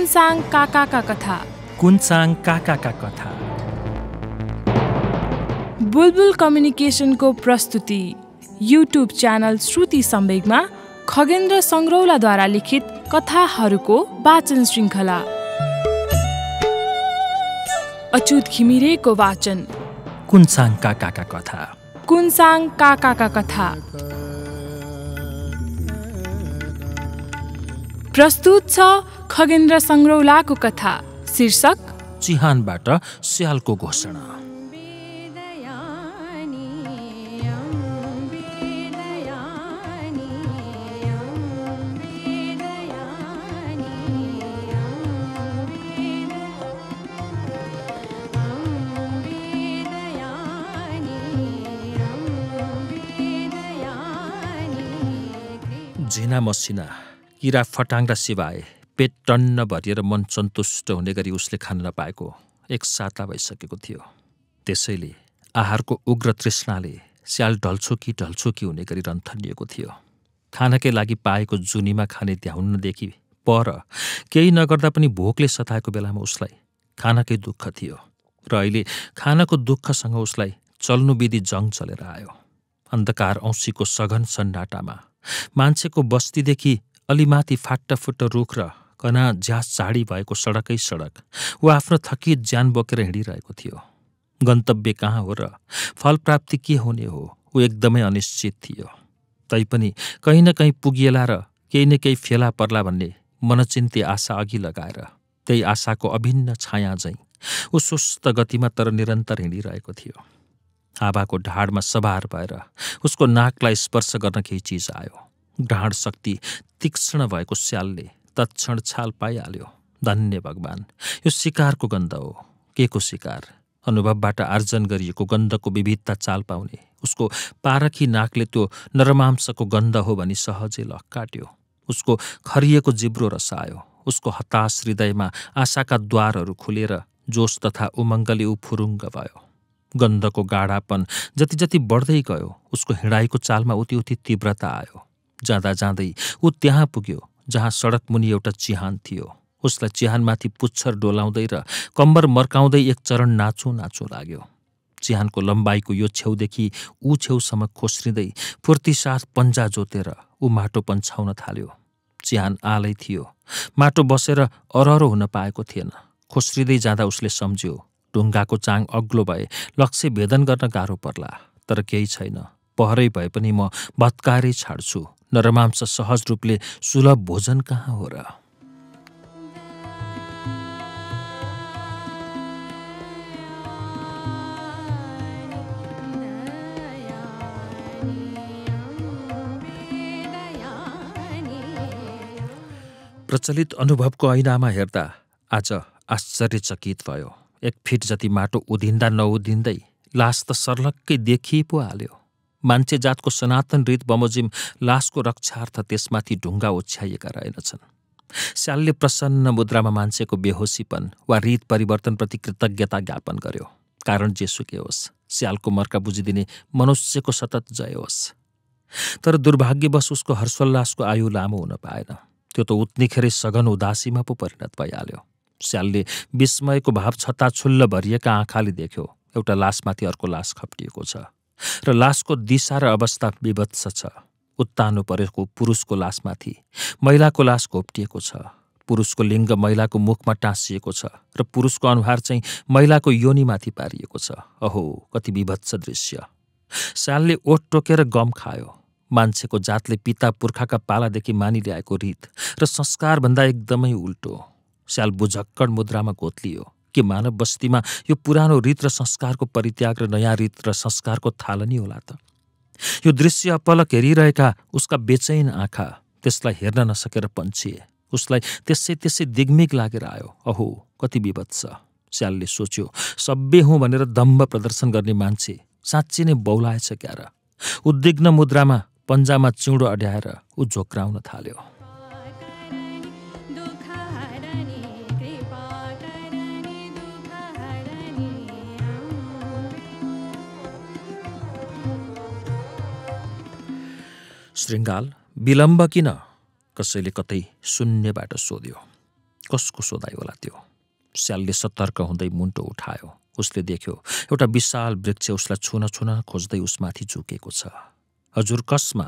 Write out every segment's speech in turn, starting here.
कुनसाङ काकाका कथा? कुनचाङ काकाका कथा? बुलबुल कम्युनिकेसनको प्रस्तुति युट्युब च्यानल श्रुति सम्वेगमा खगेन्द्र सङ्ग्रौलाद्वारा लिखित कथाहरूको वाचन श्रृङ्खला। अच्युत घिमिरेको वाचन। कुनचाङ काकाका कथा? कुनसाङ काकाका कथा? प्रस्तुत छ खगेन्द्र सङ्ग्रौलाको कथा शीर्षक चिहानबाट स्यालको घोषणा झिना मसिना किरा फटाङ्ग्रा सिवाए पेट टन्न भरिएर मन सन्तुष्ट हुने गरी उसले खान नपाएको एक साता भइसकेको थियो। त्यसैले आहारको उग्र तृष्णाले स्याल ढल्छो कि ढल्छो कि हुने गरी रन्थनिएको थियो। खानकै लागि पाएको जुनीमा खाने ध्याउन्नदेखि पर केही नगर्दा पनि भोकले सताएको बेलामा उसलाई खानकै दुःख थियो र अहिले खानको दुःखसँग उसलाई चल्नु विधि जङ चलेर आयो। अन्धकार औँसीको सघन सन्नाटामा मान्छेको बस्तीदेखि अलिमाथि फाट्टाफुट्ट रुख र कना झ्यास झाडी भएको सडकै सडक ऊ आफ्नो थकित ज्यान बोकेर हिँडिरहेको थियो। गन्तव्य कहाँ हो र फलप्राप्ति के हुने हो ऊ एकदमै अनिश्चित थियो। तैपनि कहीँ न कहीँ पुगिएला र केही न केही फेला पर्ला भन्ने मनचिन्ती आशा अघि लगाएर त्यही आशाको अभिन्न छाया झैँ ऊ सुस्त गतिमा तर निरन्तर हिँडिरहेको थियो। हावाको ढाडमा सवार भएर उसको नाकलाई स्पर्श गर्न केही चिज आयो। ढाड शक्ति तीक्ष्ण भएको स्यालले तत्क्षण छाल पाइहाल्यो। धन्य भगवान् यो शिकारको गन्ध हो। के को शिकार? अनुभवबाट आर्जन गरिएको गन्धको विविधता चाल पाउने। उसको पारखी नाकले त्यो नरमांसको गन्ध हो भनी सहजै लख काट्यो उसको खरिएको जिब्रो रसायो। उसको हताश हृदयमा आशाका द्वारहरू खुलेर जोस तथा उमङ्गले ऊ फुरुङ्ग भयो। गन्धको गाढापन जति जति बढ्दै गयो उसको हिँडाइको चालमा उति उति तीव्रता आयो। जाँदा जाँदै ऊ त्यहाँ पुग्यो जहाँ सडक मुनि एउटा चिहान थियो। उसलाई चिहानमाथि पुच्छर डोलाउँदै र कम्बर मर्काउँदै एक चरण नाचु नाचु लाग्यो। चिहानको लम्बाइको यो छेउदेखि ऊ छेउसम्म खोस्रिँदै फुर्तीसाथ पन्जा जोतेर ऊ माटो पन्छाउन थाल्यो। चिहान आलै थियो। माटो बसेर अरहरो हुन पाएको थिएन। खोस्रिँदै जाँदा उसले सम्झ्यो ढुङ्गाको चाङ अग्लो भए लक्ष्य भेदन गर्न गाह्रो पर्ला तर केही छैन। पहरै भए पनि म भत्काएरै छाड्छु। नरमांस सहज रूपले सुलभ भोजन कहाँ हो र? प्रचलित अनुभवको ऐनामा हेर्दा आज आश्चर्यचकित भयो। एक फिट जति माटो उधिन्दा नउधिन्दै लास त सर्लक्कै देखिए पो हाल्यो। मान्छे जातको सनातन रीत बमोजिम लासको रक्षार्थ त्यसमाथि ढुङ्गा ओछ्याइएका रहेनछन्। स्यालले प्रसन्न मुद्रामा मान्छेको बेहोसीपन वा रीत परिवर्तनप्रति कृतज्ञता ज्ञापन गर्यो। कारण जेसुकै होस् स्यालको मर्का बुझिदिने मनुष्यको सतत जय होस्। तर दुर्भाग्यवश उसको हर्षोल्लासको आयु लामो हुन पाएन। त्यो त उत्निखेरै सघन उदासीमा पो परिणत भइहाल्यो। स्यालले विस्मयको भाव छताछुल्ल भरिएका आँखाले देख्यो एउटा लासमाथि अर्को लास खप्टिएको छ। र लासको दिशा र अवस्था विभत्स छ। उत्तानो परेको पुरुषको लासमाथि महिलाको लास घोप्टिएको छ। पुरुषको लिङ्ग महिलाको मुखमा टाँसिएको छ र पुरुषको अनुहार चाहिँ महिलाको योनिमाथि पारिएको छ। अहो कति विभत्स दृश्य। स्यालले ओठ टोकेर गम खायो। मान्छेको जातले पिता पुर्खाका पालादेखि मानिल्याएको रीत र संस्कारभन्दा एकदमै उल्टो। स्याल बुझक्कड मुद्रामा गोत्लियो। के मानव बस्तीमा यो पुरानो रीत र संस्कारको परित्याग र नयाँ रीत र संस्कारको थालनी होला त? यो दृश्य पलक हेरिरहेका उसका बेचैन आँखा त्यसलाई हेर्न नसकेर पन्छिए। उसलाई त्यसै त्यसै दिग्मिग लागेर आयो। अहो कति विभत्स। स्यालले सोच्यो सभ्य हुँ भनेर दम्भ प्रदर्शन गर्ने मान्छे साँच्ची नै बौलाएछ क्यार। उद्विग्न मुद्रामा पन्जामा चिउँडो अड्याएर ऊ झोक्राउन थाल्यो। श्रृङ्गाल विलम्ब किन? कसैले कतै शून्यबाट सोध्यो। कसको सोधाइ होला त्यो? स्यालले सतर्क हुँदै मुन्टो उठायो। उसले देख्यो एउटा विशाल वृक्ष उसलाई छुन छुन खोज्दै उसमाथि झुकेको छ। हजुर कसमा?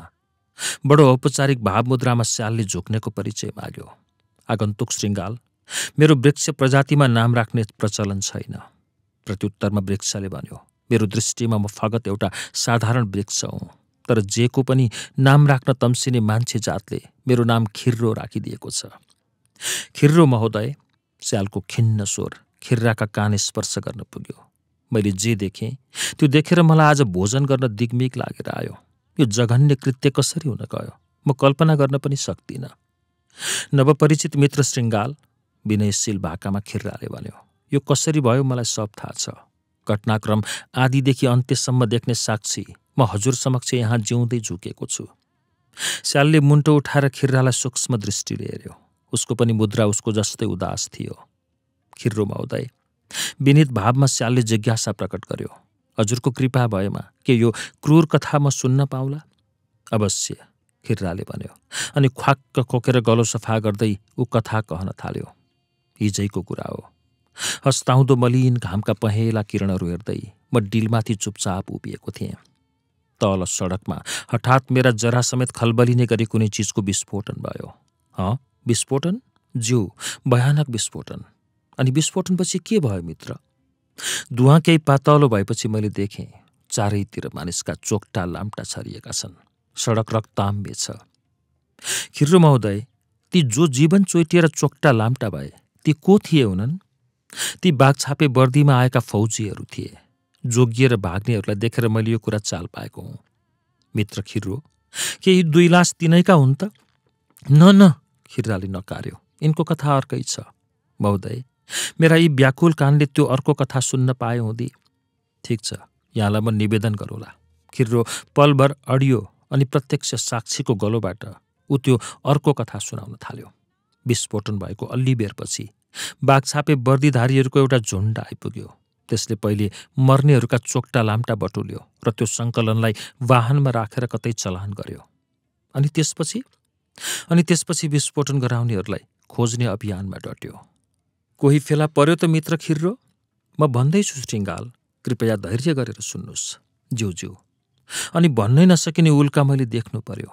बडो औपचारिक भावमुद्रामा स्यालले झुक्नेको परिचय माग्यो। आगन्तुक श्रृङ्गाल मेरो वृक्ष प्रजातिमा नाम राख्ने प्रचलन छैन। प्रत्युत्तरमा वृक्षले भन्यो मेरो दृष्टिमा म फगत एउटा साधारण वृक्ष हुँ। तर जेको पनि नाम राख्न तम्सिने मान्छे जातले मेरो नाम खिर्रो राखिदिएको छ। खिर्रो महोदय स्यालको खिन्न स्वर खिर्राका कान स्पर्श गर्न पुग्यो। मैले जे देखेँ त्यो देखेर मलाई आज भोजन गर्न दिग्मिक लागेर आयो। यो जघन्य कृत्य कसरी हुन गयो? म कल्पना गर्न पनि सक्दिनँ। नवपरिचित मित्र श्रृङ्गाल विनयशील भाकामा खिर्राले भन्यो यो कसरी भयो मलाई सब थाहा छ। घटनाक्रम आदिदेखि अन्त्यसम्म देख्ने साक्षी म हजुर समक्ष यहाँ जिउँदै झुकेको छु। स्यालले मुन्टो उठाएर खिर्रालाई सूक्ष्म दृष्टिले हेऱ्यो। उसको पनि मुद्रा उसको जस्तै उदास थियो। खिर्रो महोदय विनित भावमा स्यालले जिज्ञासा प्रकट गर्यो। हजुरको कृपा भएमा के यो क्रूर कथा म सुन्न पाउला? अवश्य खिर्राले भन्यो। अनि ख्वाक्क खोकेर गलो सफा गर्दै ऊ कथा कहन थाल्यो। हिजैको कुरा हो। हस्ताउँदो मलिन घामका पहेँला किरणहरू हेर्दै म डिलमाथि चुपचाप उभिएको थिएँ। तल सडकमा। हठात मेरा जरा समेत खलबलिने गरी कुनै चिजको विस्फोटन भयो। हँ? विस्फोटन? ज्यू। भयानक विस्फोटन। अनि विस्फोटनपछि के भयो मित्र? धुवा केही पातलो भएपछि मैले देखेँ चारैतिर मानिसका चोकटा लाम्टा छरिएका छन्। सडक रक्ताम्बे छ। खिर्रो महोदय ती जो जीवन चोइटिएर चोकटा लाम्टा भए ती को थिए हुनन्? ती बाघछापे वर्दीमा आएका फौजीहरू थिए। जोगिएर भाग्नेहरूलाई देखेर मैले यो कुरा चाल पाएको हुँ। मित्र खिर्रो के यी दुई लास तिनैका हुन् त? न न खिर्राले नकार्यो। यिनको कथा अर्कै छ। महोदय मेरा यी व्याकुल कानले त्यो अर्को कथा सुन्न पाए हुँदी। ठिक छ यहाँलाई म निवेदन गरौँला। खिर्रो पलभर अडियो अनि प्रत्यक्ष साक्षीको गलोबाट ऊ त्यो अर्को कथा सुनाउन थाल्यो। विस्फोटन भएको अल्ली बेरपछि बाघछापे वर्दीधारीहरूको एउटा झुन्ड आइपुग्यो। त्यसले पहिले मर्नेहरूका चोकटा लाम्टा बटुल्यो र त्यो सङ्कलनलाई वाहनमा राखेर कतै चलान गर्यो। अनि त्यसपछि? अनि त्यसपछि विस्फोटन गराउनेहरूलाई खोज्ने अभियानमा डट्यो। कोही फेला पर्यो त मित्र खिर्रो? म भन्दैछु श्रृङ्गाल कृपया धैर्य गरेर सुन्नुहोस् ज्यू ज्यू। अनि भन्नै नसकिने उल्का मैले देख्नु पर्यो।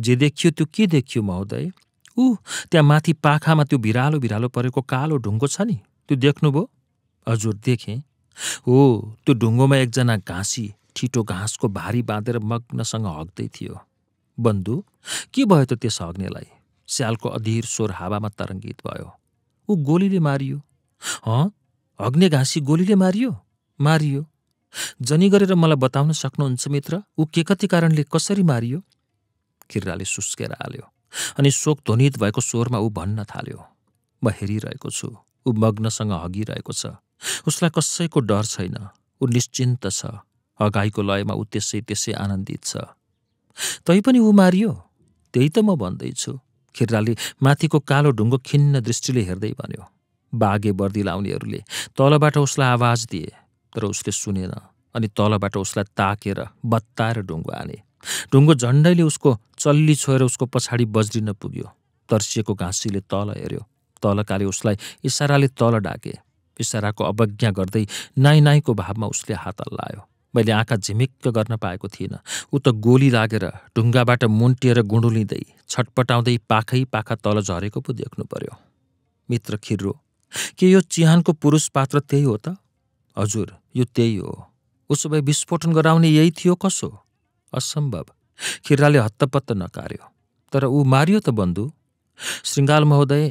जे देखियो त्यो के देखियो महोदय? ऊ त्यहाँ माथि पाखामा त्यो भिरालो भिरालो परेको कालो ढुङ्गो छ नि? त्यो देख्नुभयो? हजुर देखेँ। हो त्यो ढुङ्गोमा एकजना घाँसी ठिटो घाँसको भारी बाँधेर मग्नसँग हग्दै थियो। बन्धु के भयो त त्यस हग्नेलाई? स्यालको अधीर स्वर हावामा तरङ्गित भयो। ऊ गोलीले मारियो। हँ? हग्ने घाँसी गोलीले मारियो? मारियो। जनी गरेर मलाई बताउन सक्नुहुन्छ मित्र ऊ के कति कारणले कसरी मारियो? किर्राले सुस्केर हाल्यो अनि शोक ध्वनित भएको स्वरमा ऊ भन्न थाल्यो। म हेरिरहेको छु। ऊ मग्नसँग हगिरहेको छ। उसलाई कसैको डर छैन। ऊ निश्चिन्त छ। हगाईको लयमा ऊ त्यसै त्यसै आनन्दित छ। तैपनि ऊ मारियो। त्यही त म भन्दैछु। खिर्राले माथिको कालो ढुङ्गो खिन्न दृष्टिले हेर्दै भन्यो। बाघे बर्दी लाउनेहरूले तलबाट उसलाई आवाज दिए तर उसले सुनेन अनि तलबाट उसलाई ताकेर बत्ताएर ढुङ्गो आने। ढुङ्गो झन्डैले उसको चल्ली छोएर उसको पछाडि बज्रिन पुग्यो। तर्सिएको घाँसीले तल हेऱ्यो। तलकाले उसलाई इसाराले तल डाके। इसाराको अवज्ञा गर्दै नाइ नाइको भावमा उसले हात हल्लायो। मैले आँखा झिमिक्क गर्न पाएको थिइनँ। ऊ त गोली लागेर ढुङ्गाबाट मुन्टिएर गुँडुलिँदै छटपटाउँदै पाखै पाखा तल झरेको पो देख्नु पर्यो। मित्र खिर्रो के यो चिहानको पुरुष पात्र त्यही हो त? हजुर यो त्यही हो। उसो भए विस्फोटन गराउने यही थियो कसो? असम्भव। खिर्राले हत्तपत्त नकार्यो। तर ऊ मारियो त बन्धु श्रृङ्गाल महोदय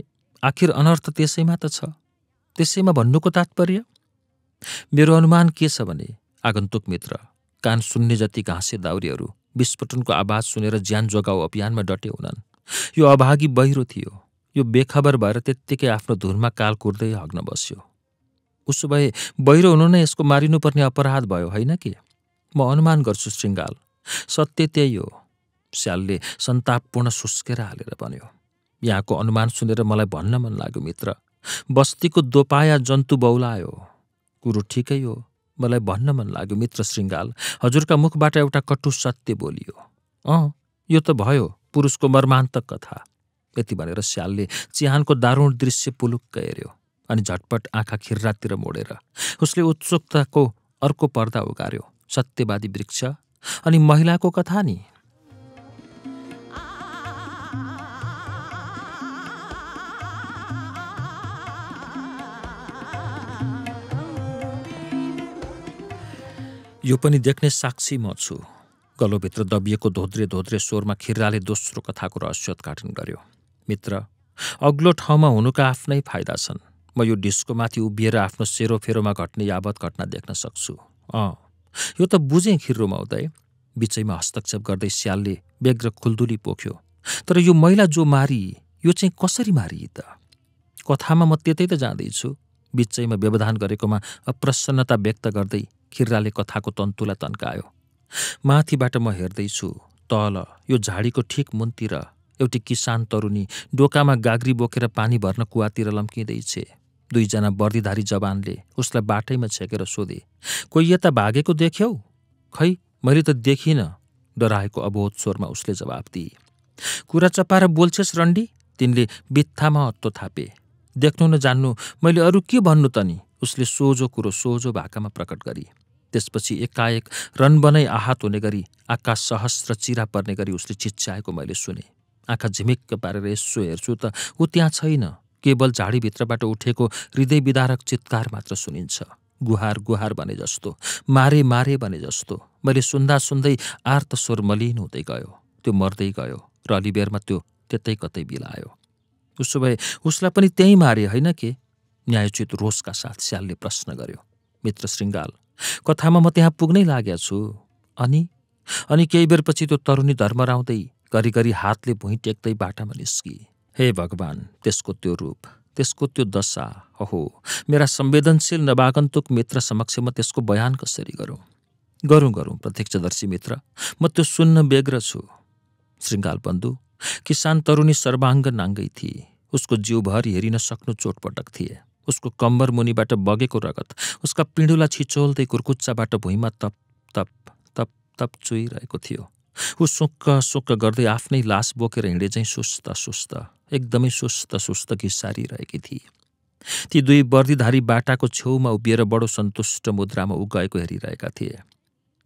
आखिर अनर्थ त्यसैमा त छ। त्यसैमा भन्नुको तात्पर्य? मेरो अनुमान के छ भने आगन्तुक मित्र कान सुन्ने जति घाँसे दाउरीहरू विस्फोटनको आवाज सुनेर ज्यान जोगाउ अभियानमा डटे हुनन्। यो अभागी बहिरो थियो। यो बेखबर भएर त्यत्तिकै आफ्नो धुनमा काल कुर्दै हग्न बस्यो। उसो भए बहिरो हुनु नै यसको मारिनुपर्ने अपराध भयो होइन कि? म अनुमान गर्छु श्रृङ्गाल। सत्य त्यही हो। स्यालले सन्तापपूर्ण सुस्केर हालेर भन्यो। यहाँको अनुमान सुनेर मलाई भन्न मन लाग्यो मित्र। बस्तीको दोपाया जन्तु बौलायो। कुरो ठिकै हो मलाई भन्न मन लाग्यो मित्र श्रृङ्गाल। हजुरका मुखबाट एउटा कटु सत्य बोलियो। अँ यो त भयो पुरुषको मर्मान्तक कथा। यति भनेर स्यालले चिहानको दारुण दृश्य पुलुक्क हेऱ्यो अनि झटपट आँखा खिर्रातिर मोडेर उसले उत्सुकताको अर्को पर्दा उगार्यो सत्यवादी वृक्ष। अनि महिलाको कथा नि? यो पनि देख्ने साक्षी म छु। गलोभित्र दबिएको धोद्रे धोद्रे स्वरमा खिर्राले दोस्रो कथाको रहस्योद्घाटन गर्यो। मित्र अग्लो ठाउँमा हुनुका आफ्नै फाइदा छन्। म यो डिस्कोमाथि उभिएर आफ्नो सेरोफेरोमा घट्ने यावत घटना देख्न सक्छु। अँ यो त बुझेँ खिर्रो महोदय। बिचैमा हस्तक्षेप गर्दै स्यालले बेग्र खुल्दुली पोख्यो। तर यो महिला जो मारी यो चाहिँ कसरी मारी त? कथामा म त्यतै त जाँदैछु। बिचैमा व्यवधान गरेकोमा अप्रसन्नता व्यक्त गर्दै खिर्राले कथाको तन्तुलाई तन्कायो। माथिबाट म हेर्दैछु तल यो झाडीको ठिक मुनतिर एउटी किसान तरुनी डोकामा गाग्री बोकेर पानी भर्न कुवातिर लम्किँदैछे। दुईजना वर्दीधारी जवानले उसलाई बाटैमा छेकेर सोधे कोही यता भागेको देख्यौ? खै मैले त देखिनँ डराएको अबोध स्वरमा उसले जवाब दिए कुरा चपाएर बोल्छेस् रन्डी तिनले बित्थामा हत्तो थापे। देख्नु न जान्नु मैले अरू के भन्नु त नि उसले सोझो कुरो सोझो भाकामा प्रकट गरी त्यसपछि एकाएक रनबनै आहत हुने गरी आकाश सहस्र चिरा पर्ने गरी उसले चिच्चाएको मैले सुने। आँखा झिमिक्क पारेर यसो हेर्छु त ऊ त्यहाँ छैन। केवल झाडीभित्रबाट उठेको हृदय विदारक चित्कार मात्र सुनिन्छ। गुहार गुहार भने जस्तो मारे मारे भने जस्तो। मैले सुन्दा सुन्दै आर्त स्वर मलिन हुँदै गयो। त्यो मर्दै गयो र अलिबेरमा त्यो त्यतै कतै बिलायो। उसो भए उसलाई पनि त्यहीँ मारे होइन के? न्यायोचित रोषका साथ स्यालले प्रश्न गर्यो। मित्र श्रृङ्गाल कथामा म त्यहाँ पुग्नै लागेको छु। अनि अनि केही बेरपछि त्यो तरुणी धर्मराउँदै घरिघरि हातले भुइँ टेक्दै बाटामा निस्की। हे भगवान् त्यसको त्यो रूप त्यसको त्यो दशा अहो मेरा संवेदनशील नवागन्तुक मित्र समक्ष म त्यसको बयान कसरी गरौँ? गरौँ गरौँ प्रत्यक्षदर्शी मित्र म त्यो सुन्न बेग्र छु। श्रृङ्गाल बन्धु किसान तरुणी सर्वाङ्ग नाङ्गै थिए उसको जिउभरि हेरिन सक्नु चोटपटक थिए। उसको कम्बर मुनिबाट बगेको रगत उसका पिँडुला छिचोल्दै कुर्कुच्चाबाट भुइँमा तप तप तप तप चुइरहेको थियो। ऊ सुक्क सुक्क गर्दै आफ्नै लास बोकेर हिँडे चाहिँ सुस्त सुस्त एकदमै सुस्त सुस्त घिसारिरहेकी थिए। ती दुई वर्दीधारी बाटाको छेउमा उभिएर बडो सन्तुष्ट मुद्रामा ऊ गएको हेरिरहेका थिए।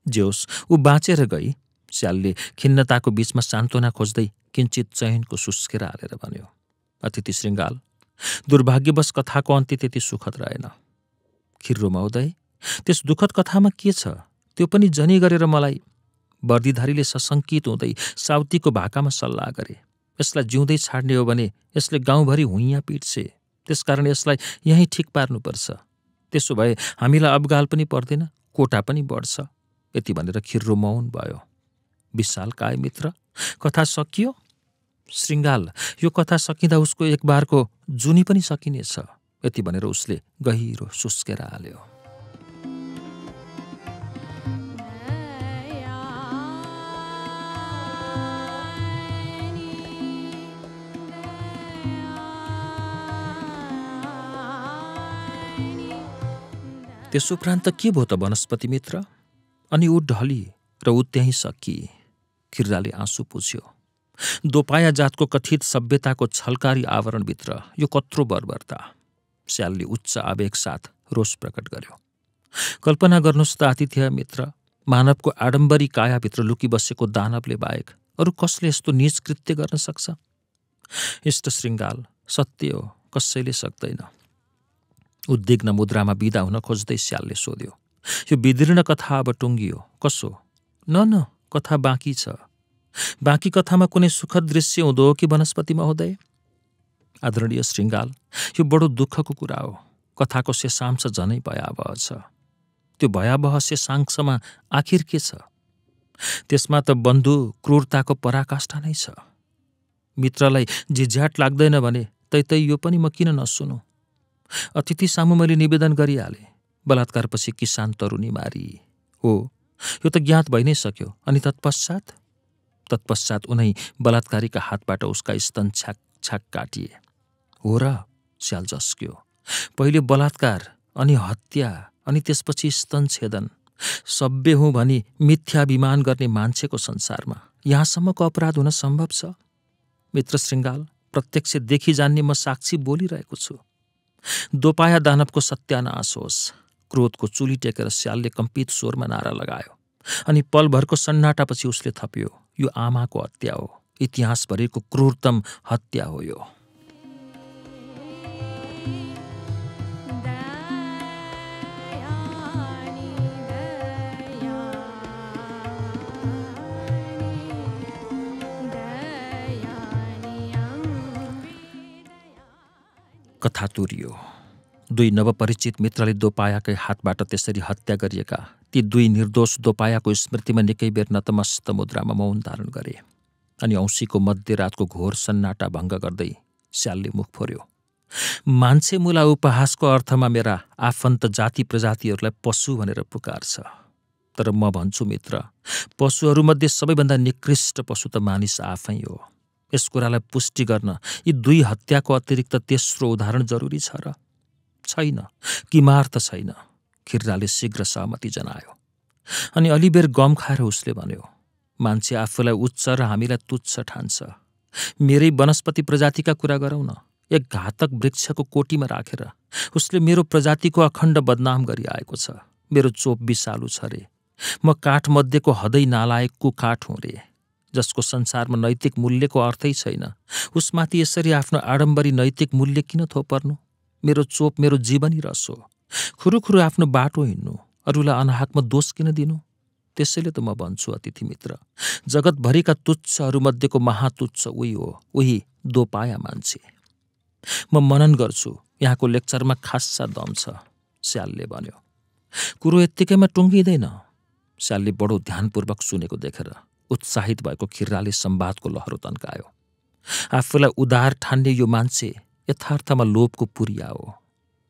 जेओस ऊ बाँचेर गई? स्यालले खिन्नताको बीचमा सान्त्वना खोज्दै किन्चित चयनको सुस्केर हालेर भन्यो। अतिथि श्रृङ्गाल दुर्भाग्यवश कथाको अन्त्य त्यति सुखद रहेन। खिर्रो महोदय त्यस दुःखद कथामा के छ? त्यो पनि जनी गरेर मलाई वर्दीधारीले सशङ्कित हुँदै साउतीको भाकामा सल्लाह गरे। यसलाई जिउँदै छाड्ने हो भने यसले गाउँभरि हुइयाँ पिट्छे। त्यसकारण यसलाई यहीँ ठिक पार्नुपर्छ। त्यसो भए हामीलाई अबगाल पनि पर्दैन कोटा पनि बढ्छ। यति भनेर खिर्रो मौन भयो। विशाल काय मित्र कथा सकियो? श्रृङ्गाल यो कथा सकिँदा उसको एक बारको जुनी पनि सकिनेछ। यति भनेर उसले गहिरो सुस्केर हाल्यो। त्यसुपरान्त के भयो त वनस्पति मित्र? अनि ऊ ढली र ऊ त्यहीँ सकि। खिर्राले आँसु पुछ्यो। दोपाया जातको कथित सभ्यताको छलकारी आवरणभित्र यो कत्रो बर्बरता। स्यालले उच्च आवेग साथ रोष प्रकट गर्यो। कल्पना गर्नुहोस् त आतिथ्य मित्र मानवको आडम्बरी कायाभित्र लुकिबसेको दानवले बाहेक अरू कसले यस्तो निज कृत्य गर्न सक्छ? इष्ट श्रृङ्गाल सत्य हो कसैले सक्दैन। उद्विग्न मुद्रामा बिदा हुन खोज्दै स्यालले सोध्यो यो विदीर्ण कथा अब टुङ्गियो कसो? न न कथा बाँकी छ। बाँकी कथामा कुनै सुखद दृश्य हुँदो हो कि वनस्पति महोदय? आदरणीय श्रृङ्गाल यो बडो दुःखको कुरा हो। कथाको शेषांश झनै भयावह छ। त्यो भयावह शेषांशमा आखिर के छ? त्यसमा त बन्धु क्रूरताको पराकाष्ठा नै छ। मित्रलाई झिझ्याट लाग्दैन भने तै तै यो पनि म किन नसुनु? अतिथि सामु मैले निवेदन गरिहालेँ। बलात्कारपछि किसान तरुनी मारी। हो यो त ज्ञात भइ नै सक्यो। अनि तत्पश्चात? तत्पश्चात उनै बलात्कारीका हातबाट उसका स्तन छ्याक छ्याक काटिए। हो र स्याल जस्क्यो। पहिले बलात्कार अनि हत्या अनि त्यसपछि स्तन छेदन। सभ्य हुँ भनी मिथ्याभिमान गर्ने मान्छेको संसारमा यहाँसम्मको अपराध हुन सम्भव छ? मित्र श्रृङ्गाल प्रत्यक्ष देखि जान्ने म साक्षी बोलिरहेको छु। दोपाया दानवको सत्यानाश होस् क्रोधको चुली टेकेर स्यालले कम्पित स्वरमा नारा लगायो अनि पलभरको सन्नाटापछि उसले थप्यो। यो आमाको हत्या हो। इतिहासभरिको क्रूरतम हत्या हो यो। कथा तुरियो दुई नवपरिचित मित्रले दोपायाकै हातबाट त्यसरी हत्या गरिएका ती दुई निर्दोष दोपायाको स्मृतिमा निकै बेर नतमस्त मुद्रामा मौन धारण गरे अनि औँसीको मध्यरातको घोर सन्नाटा भङ्ग गर्दै स्यालले मुख फोर्यो मान्छे मुला उपहासको अर्थमा मेरा आफन्त जाति प्रजातिहरूलाई पशु भनेर पुकार्छ। तर म भन्छु मित्र पशुहरूमध्ये सबैभन्दा निकृष्ट पशु त मानिस आफै हो। यस कुरालाई पुष्टि गर्न यी दुई हत्याको अतिरिक्त तेस्रो उदाहरण जरुरी छ र छैन किमार्थ छैन खिर्राले शीघ्र सहमति जनायो। अनि अलिबेर गम खाएर उसले भन्यो मान्छे आफूलाई उच्च र हामीलाई तुच्छ ठान्छ। मेरै वनस्पति प्रजातिका कुरा गरौँ न। एक घातक वृक्षको कोटीमा राखेर उसले मेरो प्रजातिको अखण्ड बदनाम गरिआएको छ। मेरो चोप विषालु छ रे। म काठमध्येको हदै नालायकको काठ हुँ रे। जसको संसारमा नैतिक मूल्यको अर्थै छैन। उसमाथि यसरी आफ्नो आडम्बरी नैतिक मूल्य किन थोपर्नु? मेरो चोप मेरो जीवनी रस हो। खुरुखुरु आफ्नो बाटो हिँड्नु अरूलाई अनाहकमा दोष किन दिनु? त्यसैले त म भन्छु अतिथि मित्र जगतभरिका तुच्छहरूमध्येको महातुच्छ उही हो उही दोपाया मान्छे। म मनन गर्छु यहाँको लेक्चरमा खासा दम छ स्यालले भन्यो। कुरो यत्तिकैमा टुङ्गिँदैन स्यालले बडो ध्यानपूर्वक सुनेको देखेर उत्साहित भएको खिर्राले सम्वादको लहरो तन्कायो। आफूलाई उदार ठान्ने यो मान्छे यथार्थमा लोभको पुरिया हो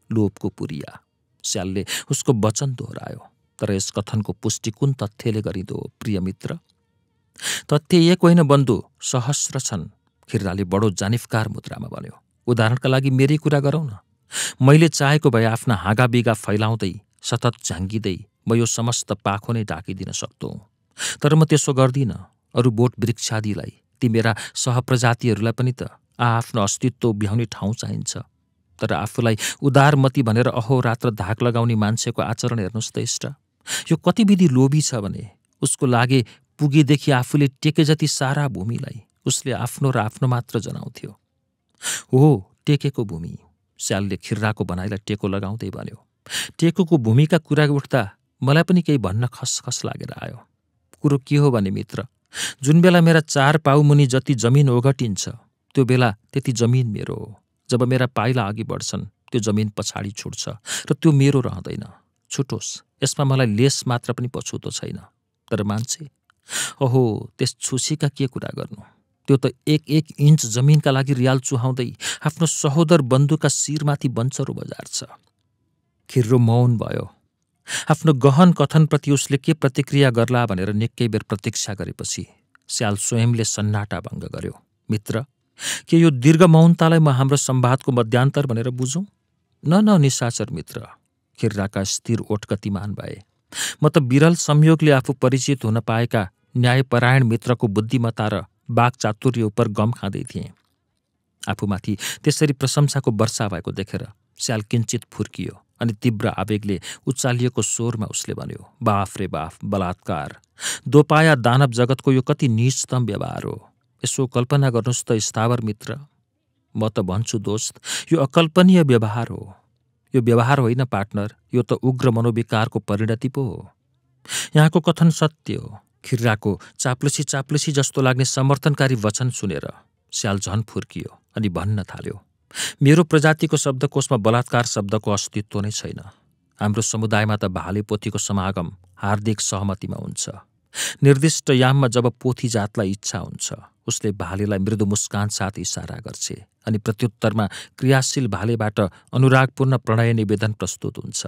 लोभको पुरिया। स्यालले उसको वचन दोहोऱ्यायो तर यस कथनको पुष्टि कुन तथ्यले गरिदो प्रिय मित्र? तथ्य एक होइन बन्धु सहस्र छन्। खिर्राले बडो जानिफकार मुद्रामा भन्यो उदाहरणका लागि मेरै कुरा गरौँ न। मैले चाहेको भए आफ्ना हाँगाबिगा फैलाउँदै सतत झाङ्गिँदै म यो समस्त पाखो नै ढाकिदिन सक्थौँ तर म त्यसो गर्दिनँ। अरू बोट वृक्षादिलाई ती मेरा सहप्रजातिहरूलाई पनि त। आफ्नो अस्तित्व बिहाउने ठाउँ चाहिन्छ। तर आफूलाई उदारमती भनेर अहोरात्र धाक लगाउने मान्छेको आचरण हेर्नुहोस् त इष्ट। यो कति विधि लोभी छ भने उसको लागि पुगेदेखि आफूले टेके जति सारा भूमिलाई उसले आफ्नो र आफ्नो मात्र जनाउँथ्यो। हो टेकेको भूमि। स्यालले खिर्राको बनाइलाई टेको लगाउँदै भन्यो टेकोको भूमिका कुरा उठ्दा मलाई पनि केही भन्न खसखस लागेर आयो। कुरो के हो भने मित्र जुन बेला मेरा चार पाउमुनि जति जमिन ओगटिन्छ त्यो बेला त्यति जमिन मेरो हो। जब मेरा पाइला अघि बढ्छन् त्यो जमिन पछाडि छुट्छ र त्यो मेरो रहँदैन। छुटोस् यसमा मलाई लेस मात्र पनि पछुतो छैन। तर मान्छे ओहो त्यस छुसीका के कुरा गर्नु? त्यो त एक एक इन्च जमिनका लागि रियाल चुहाउँदै आफ्नो सहोदर बन्धुका शिरमाथि बन्चरो बजार छ खिर्रो मौन भयो। आफ्नो गहन कथनप्रति उसले के प्रतिक्रिया गर्ला भनेर निकै बेर प्रतीक्षा गरेपछि स्याल स्वयंले सन्नाटा भङ्ग गर्यो। मित्र के यो दीर्घ मौनतालाई म हाम्रो सम्वादको मध्यान्तर भनेर बुझौँ? न न निशाचर मित्र खिर्राका स्थिर ओठ गतिमान भए। म त विरल संयोगले आफू परिचित हुन पाएका न्यायपरायण मित्रको बुद्धिमत्ता र बाघ चातुर्य उप गम खाँदै थिएँ। आफूमाथि त्यसरी प्रशंसाको वर्षा भएको देखेर स्याल किन्चित फुर्कियो अनि तीव्र आवेगले उचालिएको स्वरमा उसले भन्यो बाफ रे बाफ बलात्कार। दोपाया दानव जगतको यो कति निजतम व्यवहार हो। यसो कल्पना गर्नुहोस् त स्थावर मित्र। म त भन्छु दोस्त यो अकल्पनीय व्यवहार हो। यो व्यवहार होइन पार्टनर यो त उग्र मनोविकारको परिणति पो हो। यहाँको कथन सत्य हो। खिर्राको चाप्लुसी चाप्लुसी जस्तो लाग्ने समर्थनकारी वचन सुनेर स्याल झन फुर्कियो अनि भन्न थाल्यो मेरो प्रजातिको शब्दकोशमा बलात्कार शब्दको अस्तित्व नै छैन। हाम्रो समुदायमा त भाले पोथीको समागम हार्दिक सहमतिमा हुन्छ। निर्दिष्ट याममा जब पोथी जातलाई इच्छा हुन्छ उसले भालेलाई मृदु मुस्कान साथ इसारा गर्छे अनि प्रत्युत्तरमा क्रियाशील भालेबाट अनुरागपूर्ण प्रणय निवेदन प्रस्तुत हुन्छ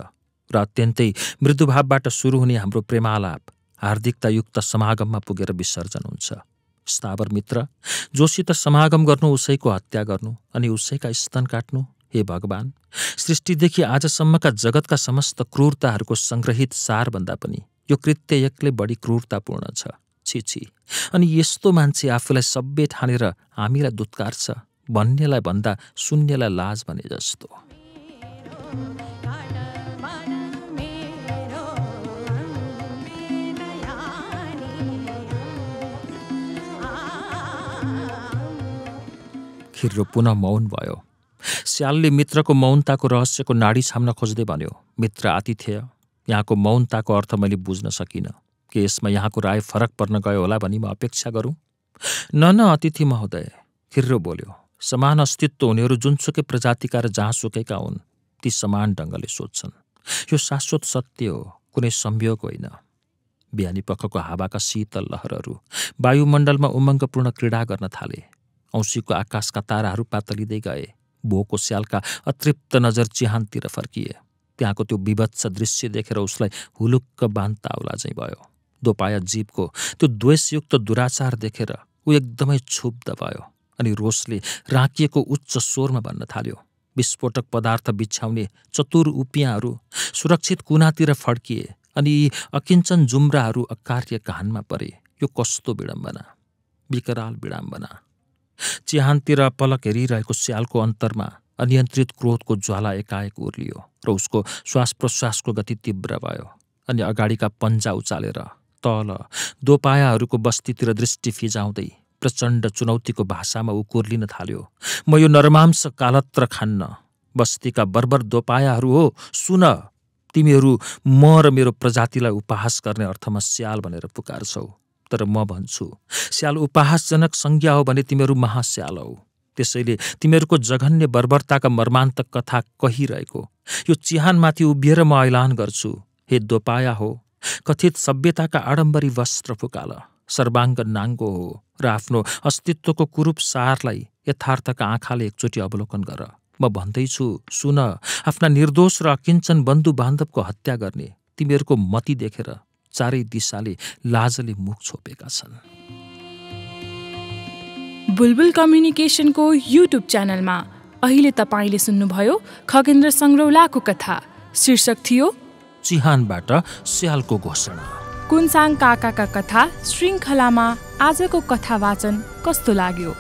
र अत्यन्तै मृदुभावबाट सुरु हुने हाम्रो प्रेमालाप हार्दिकतायुक्त समागममा पुगेर विसर्जन हुन्छ। स्थावर मित्र जोसित समागम गर्नु उसैको हत्या गर्नु अनि उसैका स्तन काट्नु हे भगवान सृष्टिदेखि आजसम्मका जगतका समस्त क्रूरताहरूको सङ्ग्रहित सारभन्दा पनि यो कृत्य एक्लै बढी क्रूरतापूर्ण छ। छि छि। अनि यस्तो मान्छे आफूलाई सभ्य ठानेर हामीलाई दुत्कार्छ भन्नेलाई भन्दा शून्यलाई लाज भने जस्तो। खिर्रो पुनः मौन भयो। स्यालले मित्रको मौनताको रहस्यको नाडी छाम्न खोज्दै भन्यो मित्र आतिथ्य यहाँको मौनताको अर्थ मैले बुझ्न सकिनँ। के यसमा यहाँको राय फरक पर्न गयो होला भनी म अपेक्षा गरौँ। न न अतिथि महोदय खिर्रो बोल्यो समान अस्तित्व हुनेहरू जुनसुकै प्रजातिका र जहाँसुकैका हुन् ती समान ढङ्गले सोध्छन्। यो शाश्वत सत्य हो कुनै संयोग होइन। बिहानी पखको हावाका शीतल लहरहरू वायुमण्डलमा उमङ्गपूर्ण क्रीडा गर्न थाले। औँसीको आकाशका ताराहरू पातलिँदै गए भोको स्यालका अतृप्त नजर चिहानतिर फर्किए। त्यहाँको त्यो विभत्स दृश्य देखेर उसलाई हुलुक्क बान्ता आउला चाहिँ भयो। दोपाया जीवको त्यो द्वेषयुक्त दुराचार देखेर ऊ एकदमै क्षुब्ध भयो अनि रोसले राखिएको उच्च स्वरमा भन्न थाल्यो। विस्फोटक पदार्थ बिछ्याउने चतुर उपियाँहरू सुरक्षित कुनातिर फड्किए अनि अकिञ्चन जुम्राहरू अकार्य कानमा परे यो कस्तो विडम्बना? विकराल विडम्बना। चिहानतिर पलक हेरिरहेको स्यालको अन्तरमा अनियन्त्रित क्रोधको ज्वाला एकाएक उर्लियो र उसको श्वास प्रश्वासको गति तीव्र भयो अनि अगाडिका पन्जा उचालेर तल दोपायाहरूको बस्तीतिर दृष्टि फिजाउँदै प्रचण्ड चुनौतीको भाषामा ऊ कोर्लिन थाल्यो म यो नरमांस कालत्र खान्न। बस्तीका बर्बर दोपायाहरू हो सुन! तिमीहरू म र मेरो प्रजातिलाई उपहास गर्ने अर्थमा स्याल भनेर पुकार्छौ। तर म भन्छु स्याल उपहासजनक संज्ञा हो भने तिमीहरू महास्याल हौ। त्यसैले तिमीहरूको जघन्य बर्बरताका मर्मान्तक कथा कहिरहेको। यो चिहानमाथि उभिएर म ऐलान गर्छु हे दोपाया हो कथित सभ्यताका आडम्बरी वस्त्र फुकाल सर्वाङ्ग नाङ्गो हो र आफ्नो अस्तित्वको कुरूप सारलाई यथार्थका आँखाले एकचोटि अवलोकन गर। म भन्दैछु सुन आफ्ना निर्दोष र अकिञ्चन बन्धु बान्धवको हत्या गर्ने तिमीहरूको मती देखेर चारै दिशाले लाजले मुख छोपेका छन्। बुलबुल कम्युनिकेसनको युट्युब च्यानलमा। अहिले तपाईँले सुन्नुभयो खगेन्द्र सङ्ग्रौलाको कथा। शीर्षक थियो चिहानबाट स्यालको घोषणा। कुनसाङ काकाका कथा श्रृङ्खलामा आजको कथा वाचन कस्तो लाग्यो?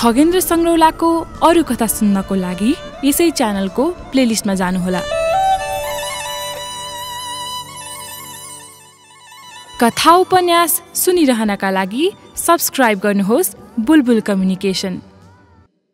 खगेन्द्र सङ्ग्रौलाको अरू कथा सुन्नको लागि यसै च्यानलको प्लेलिस्टमा जानुहोला। कथा उपन्यास सुनिरहनका लागि सब्सक्राइब गर्नुहोस् बुलबुल कम्युनिकेसन